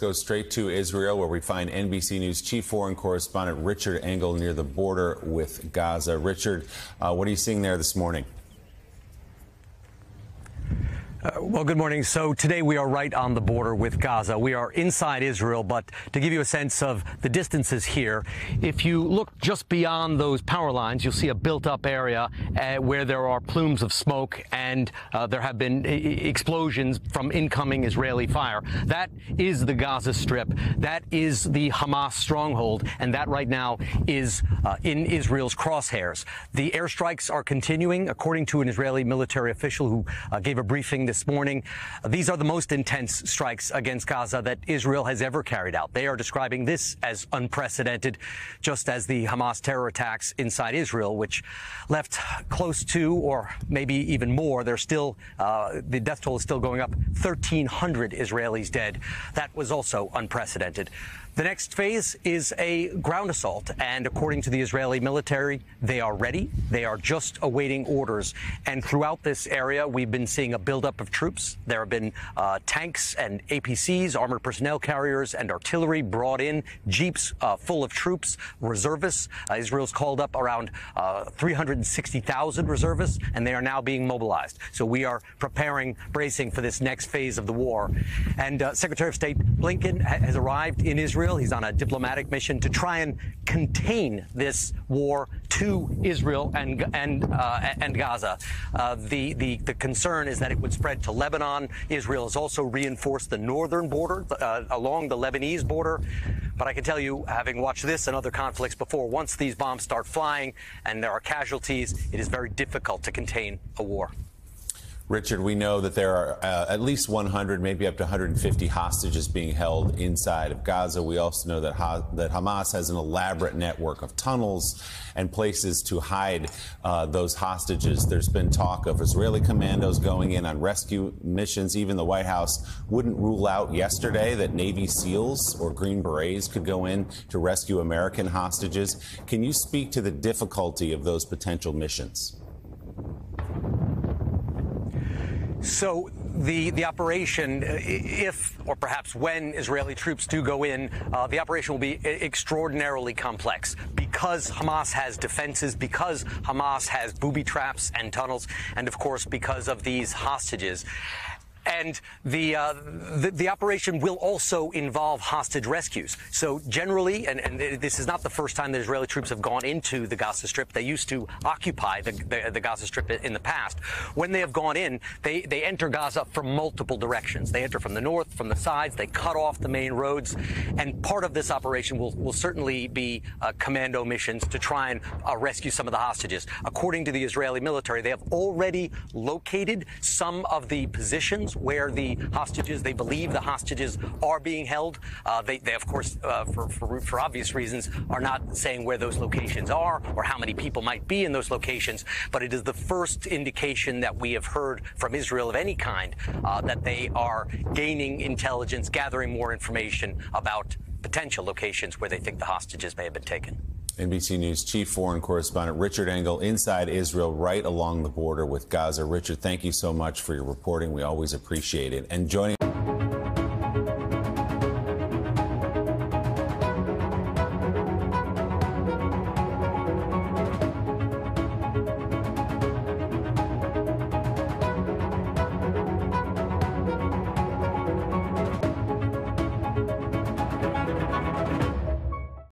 go straight to Israel, where we find NBC News chief foreign correspondent Richard Engel near the border with Gaza. Richard, uh, what are you seeing there this morning? Uh, well, good morning. So today we are right on the border with Gaza. We are inside Israel, but to give you a sense of the distances here, if you look just beyond those power lines, you'll see a built-up area uh, where there are plumes of smoke and uh, there have been explosions from incoming Israeli fire. That is the Gaza Strip. That is the Hamas stronghold, and that right now is uh, in Israel's crosshairs. The airstrikes are continuing, according to an Israeli military official who uh, gave a briefing this morning. These are the most intense strikes against Gaza that Israel has ever carried out. They are describing this as unprecedented, just as the Hamas terror attacks inside Israel, which left close to, or maybe even more, they're still, uh, the death toll is still going up, 1,300 Israelis dead. That was also unprecedented. The next phase is a ground assault, and according to the Israeli military, they are ready. They are just awaiting orders. And throughout this area, we've been seeing a buildup of troops. There have been uh, tanks and APCs, armored personnel carriers, and artillery brought in, jeeps uh, full of troops, reservists. Uh, Israel's called up around uh, 360,000 reservists, and they are now being mobilized. So we are preparing, bracing for this next phase of the war. And uh, Secretary of State Blinken ha has arrived in Israel. He's on a diplomatic mission to try and contain this war to Israel and and uh, and Gaza. The, the the concern is that it would spread to Lebanon. Israel has also reinforced the northern border uh, along the Lebanese border. But I can tell you, having watched this and other conflicts before, once these bombs start flying and there are casualties, it is very difficult to contain a war. Richard, we know that there are uh, at least 100, maybe up to 150 hostages being held inside of Gaza. We also know that, ha that Hamas has an elaborate network of tunnels and places to hide uh, those hostages. There's been talk of Israeli commandos going in on rescue missions. Even the White House wouldn't rule out yesterday that Navy SEALs or Green Berets could go in to rescue American hostages. Can you speak to the difficulty of those potential missions? So the the operation, if or perhaps when Israeli troops do go in, uh, the operation will be extraordinarily complex because Hamas has defenses, because Hamas has booby traps and tunnels, and of course because of these hostages. And the, uh, the, the operation will also involve hostage rescues. So generally, and, and, this is not the first time that Israeli troops have gone into the Gaza Strip. They used to occupy the, the, the Gaza Strip in the past. When they have gone in, they they enter Gaza from multiple directions. They enter from the north, from the sides. They cut off the main roads. And part of this operation will will certainly be uh, commando missions to try and uh, rescue some of the hostages. According to the Israeli military, they have already located some of the positions where the hostages, they believe the hostages are being held. Uh, they, they, of course, uh, for, for, for, obvious reasons, are not saying where those locations are or how many people might be in those locations. But it is the first indication that we have heard from Israel of any kind uh, that they are gaining intelligence, gathering more information about potential locations where they think the hostages may have been taken. NBC News chief foreign correspondent Richard Engel inside Israel, right along the border with Gaza. Richard, thank you so much for your reporting. We always appreciate it. And joining